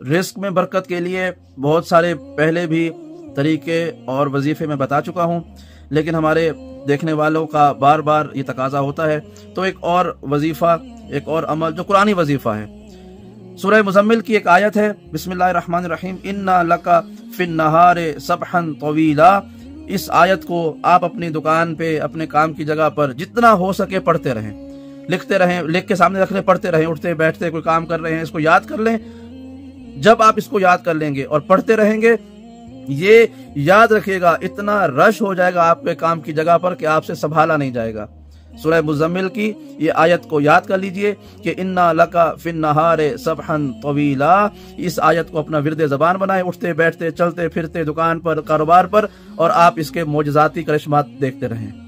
Risk में बरकत के लिए बहुत सारे पहले भी तरीके और वजीफे में बता चुका हूँ, लेकिन हमारे देखने वालों का बार बार ये तकाजा होता है। तो एक और वजीफा, एक और अमल जो कुरानी वजीफा है। सूरह मुजम्मिल की एक आयत है, बिस्मिल्लाहिर्रहमानिर्रहीम, इन्ना लका फिन नहारे सबहन तवीला। इस आयत को आप अपनी दुकान पे, अपने काम की जगह पर जितना हो सके पढ़ते रहें। लिखते रहें, लिख के सामने रख लें पढ़ते रहें, उठते, बैठते, कोई काम कर रहे हैं, इसको याद कर लें जब आप इसको याद कर लेंगे और पढ़ते रहेंगे, ये याद रखिएगा, इतना रश हो जाएगा आपके काम की जगह पर कि आपसे संभाला नहीं जाएगा। सुरह मुजम्मिल की ये आयत को याद कर लीजिए कि इन्ना लका फिन नहारे सबहन तवीला। इस आयत को अपना विरद जबान बनाए, उठते, बैठते, चलते, फिरते दुकान पर, कारोबार पर और आप इसके मोजाती करिश्मात देखते रहें।